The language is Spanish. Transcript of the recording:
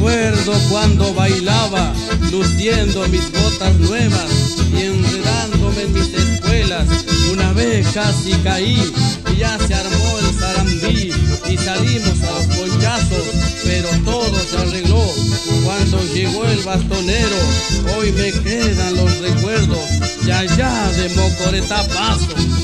Recuerdo cuando bailaba, luciendo mis botas nuevas y enredándome en mis escuelas. Una vez casi caí y ya se armó el zarambí y salimos a los ponchazos, pero todo se arregló cuando llegó el bastonero. Hoy me quedan los recuerdos y allá de Mocoreta paso.